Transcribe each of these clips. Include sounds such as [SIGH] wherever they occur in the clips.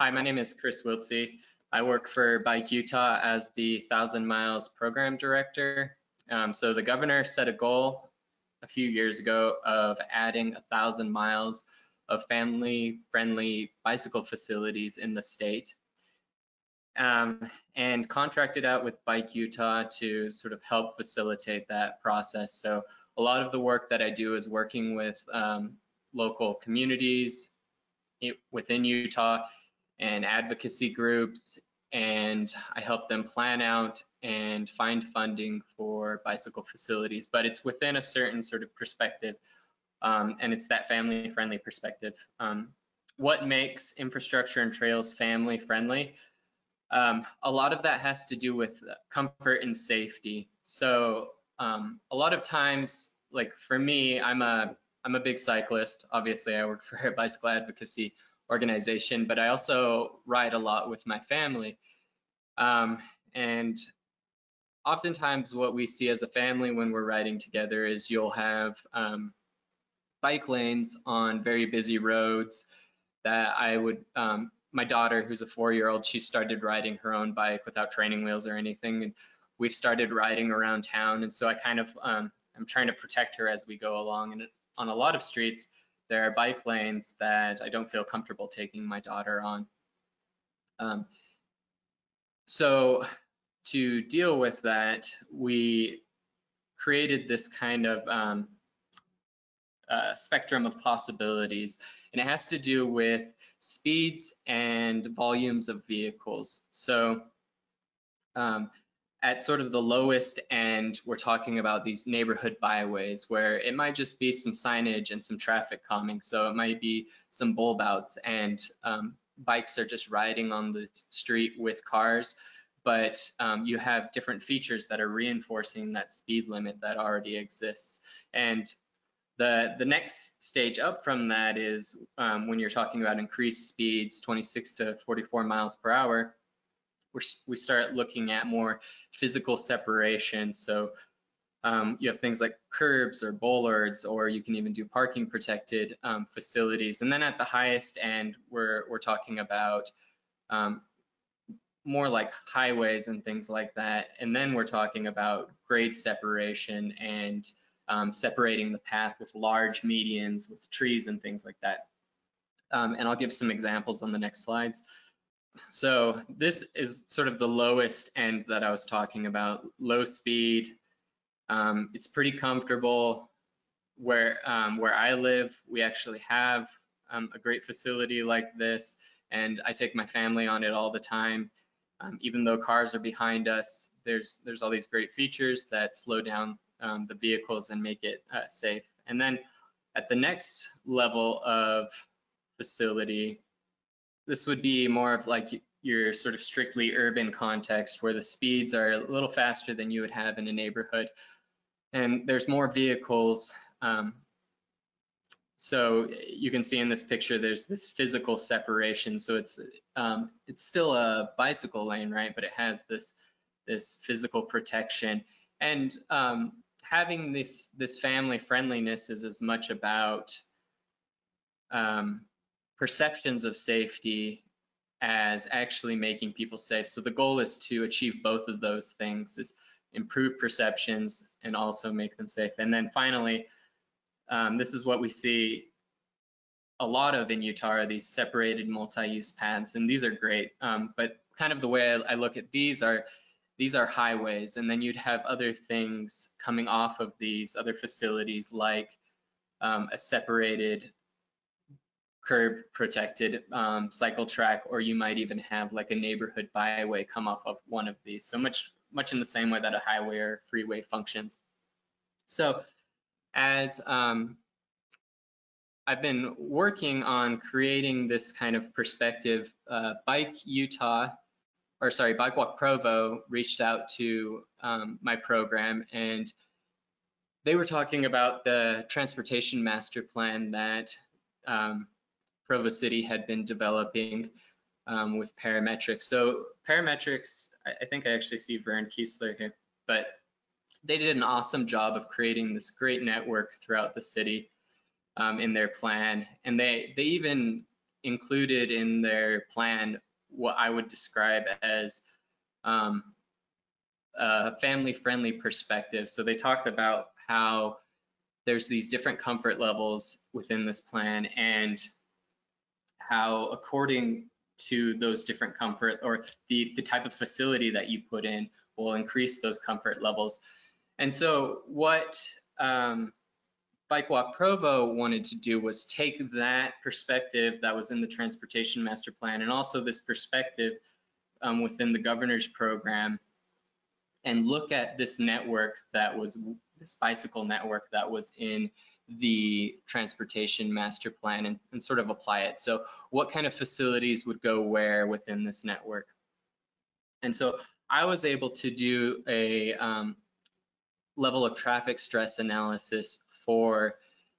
Hi, my name is Chris Wiltsie. I work for Bike Utah as the Thousand Miles Program Director. Um, so the governor set a goal a few years ago of adding a thousand miles of family-friendly bicycle facilities in the state. Um, and contracted out with Bike Utah to sort of help facilitate that process. So a lot of the work that I do is working with um, local communities within Utah and advocacy groups, and I help them plan out and find funding for bicycle facilities. But it's within a certain sort of perspective, um, and it's that family-friendly perspective. Um, what makes infrastructure and trails family-friendly? Um, a lot of that has to do with comfort and safety. So um, a lot of times, like for me, I'm a I'm a big cyclist. Obviously, I work [LAUGHS] for bicycle advocacy organization, but I also ride a lot with my family. Um, and oftentimes what we see as a family when we're riding together is you'll have um, bike lanes on very busy roads that I would, um, my daughter who's a four-year-old, she started riding her own bike without training wheels or anything. And we've started riding around town. And so I kind of, um, I'm trying to protect her as we go along. And on a lot of streets, there are bike lanes that I don't feel comfortable taking my daughter on. Um, so to deal with that, we created this kind of um, uh, spectrum of possibilities, and it has to do with speeds and volumes of vehicles. So um, at sort of the lowest end, we're talking about these neighborhood byways where it might just be some signage and some traffic calming. So it might be some bulb outs and um, bikes are just riding on the street with cars, but um, you have different features that are reinforcing that speed limit that already exists. And the, the next stage up from that is um, when you're talking about increased speeds, 26 to 44 miles per hour, we start looking at more physical separation. So um, you have things like curbs or bollards, or you can even do parking protected um, facilities. And then at the highest end, we're, we're talking about um, more like highways and things like that. And then we're talking about grade separation and um, separating the path with large medians, with trees and things like that. Um, and I'll give some examples on the next slides. So this is sort of the lowest end that I was talking about, low speed. Um, it's pretty comfortable. Where, um, where I live, we actually have um, a great facility like this, and I take my family on it all the time. Um, even though cars are behind us, there's, there's all these great features that slow down um, the vehicles and make it uh, safe. And then at the next level of facility, this would be more of like your sort of strictly urban context where the speeds are a little faster than you would have in a neighborhood. And there's more vehicles. Um, so you can see in this picture, there's this physical separation. So it's um, it's still a bicycle lane, right? But it has this this physical protection. And um, having this this family friendliness is as much about um, perceptions of safety as actually making people safe. So the goal is to achieve both of those things, is improve perceptions and also make them safe. And then finally, um, this is what we see a lot of in Utah are these separated multi-use paths, and these are great. Um, but kind of the way I, I look at these are these are highways, and then you'd have other things coming off of these other facilities like um, a separated curb protected um, cycle track, or you might even have like a neighborhood byway come off of one of these. So much, much in the same way that a highway or freeway functions. So as um, I've been working on creating this kind of perspective, uh, Bike Utah, or sorry, Bike Walk Provo reached out to um, my program and they were talking about the transportation master plan that um, Provo City had been developing um, with Parametrix. So Parametrix, I, I, think I actually see Vern Kiesler here, but they did an awesome job of creating this great network throughout the city um, in their plan. And they, they even included in their plan what I would describe as um, a family-friendly perspective. So they talked about how there's these different comfort levels within this plan and how according to those different comfort or the, the type of facility that you put in will increase those comfort levels. And so what um, Bike Walk Provo wanted to do was take that perspective that was in the Transportation Master Plan and also this perspective um, within the governor's program and look at this network that was this bicycle network that was in the transportation master plan and, and, sort of apply it. So what kind of facilities would go where within this network? And so I was able to do a um, level of traffic stress analysis for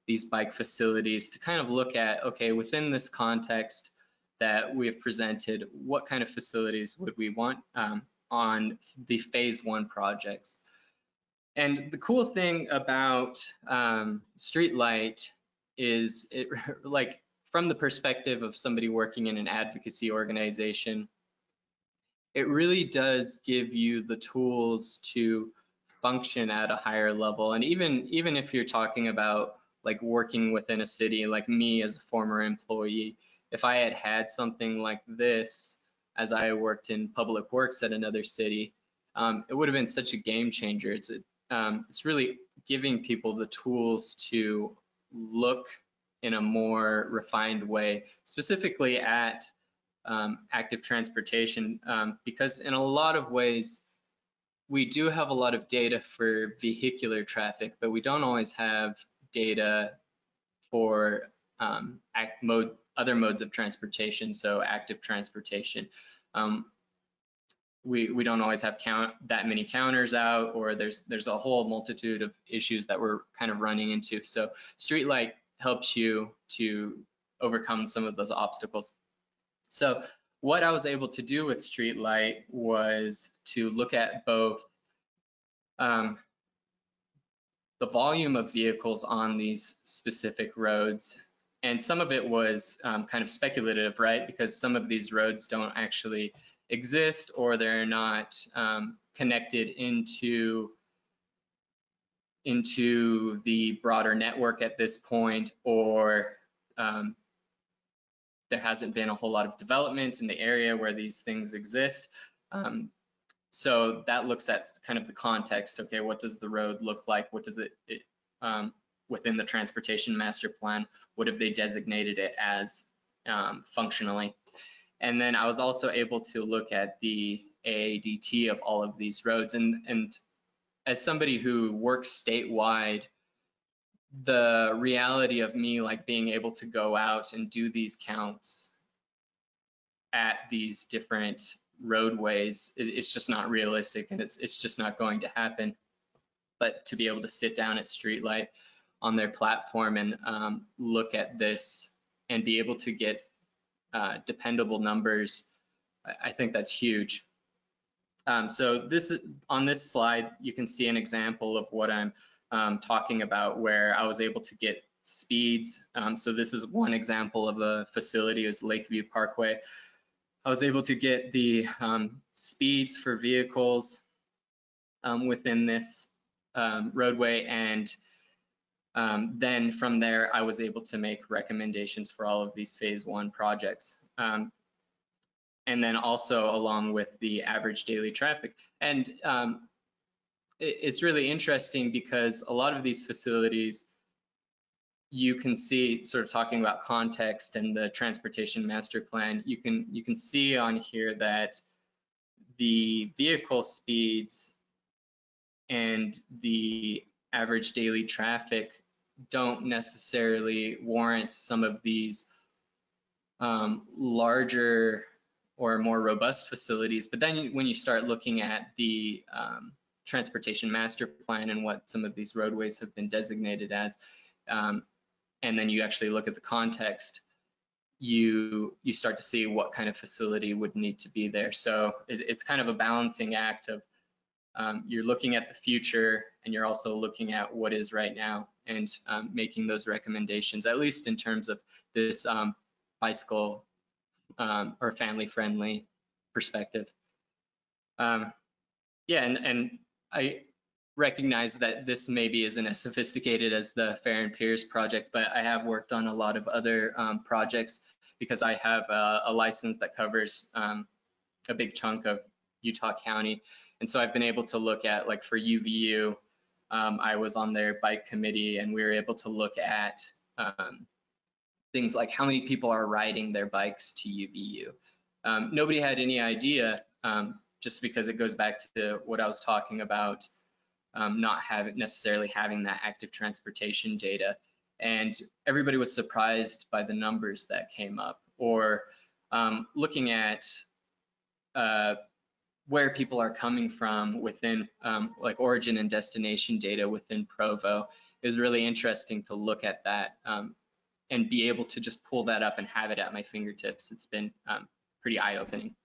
these bike facilities to kind of look at, okay, within this context that we have presented, what kind of facilities would we want um, on the phase one projects? And the cool thing about um, Streetlight is it [LAUGHS] like from the perspective of somebody working in an advocacy organization, it really does give you the tools to function at a higher level. And even even if you're talking about like working within a city, like me as a former employee, if I had had something like this as I worked in public works at another city, um, it would have been such a game changer. It's a um, it's really giving people the tools to look in a more refined way, specifically at um, active transportation, um, because in a lot of ways, we do have a lot of data for vehicular traffic, but we don't always have data for um, mode, other modes of transportation, so active transportation. Um, we, we don't always have count that many counters out or there's there's a whole multitude of issues that we're kind of running into. So Streetlight helps you to overcome some of those obstacles. So what I was able to do with Streetlight was to look at both um, the volume of vehicles on these specific roads and some of it was um, kind of speculative, right? Because some of these roads don't actually exist or they're not um, connected into into the broader network at this point or um, there hasn't been a whole lot of development in the area where these things exist. Um, so that looks at kind of the context. Okay, what does the road look like? What does it, it um, within the transportation master plan? What have they designated it as um, functionally? And then I was also able to look at the AADT of all of these roads. And, and as somebody who works statewide, the reality of me like being able to go out and do these counts at these different roadways, it, it's just not realistic and it's, it's just not going to happen. But to be able to sit down at Streetlight on their platform and um, look at this and be able to get uh, dependable numbers, I, think that's huge. Um, so this is on this slide, you can see an example of what I'm um, talking about where I was able to get speeds. Um, so this is one example of a facility is Lakeview Parkway. I was able to get the um, speeds for vehicles um, within this um, roadway and um, then from there, I was able to make recommendations for all of these phase one projects. Um, and then also along with the average daily traffic. And um, it, it's really interesting because a lot of these facilities, you can see sort of talking about context and the transportation master plan, you can, you can see on here that the vehicle speeds and the average daily traffic don't necessarily warrant some of these um, larger or more robust facilities. But then when you start looking at the um, transportation master plan and what some of these roadways have been designated as, um, and then you actually look at the context, you you start to see what kind of facility would need to be there. So it, it's kind of a balancing act of um, you're looking at the future and you're also looking at what is right now and um, making those recommendations, at least in terms of this um, bicycle um, or family friendly perspective. Um, yeah, and, and I recognize that this maybe isn't as sophisticated as the Fehr and Peers project, but I have worked on a lot of other um, projects because I have a, a license that covers a big chunk of Utah County. And so I've been able to look at, like for UVU, um, I was on their bike committee and we were able to look at um, things like how many people are riding their bikes to UVU. Um, nobody had any idea, um, just because it goes back to what I was talking about, um, not having necessarily having that active transportation data. And everybody was surprised by the numbers that came up or um, looking at uh, where people are coming from within um, like origin and destination data within Provo. It was really interesting to look at that um, and be able to just pull that up and have it at my fingertips. It's been um, pretty eye-opening.